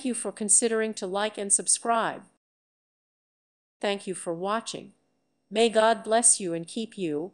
Thank you for considering to like and subscribe. Thank you for watching. May God bless you and keep you.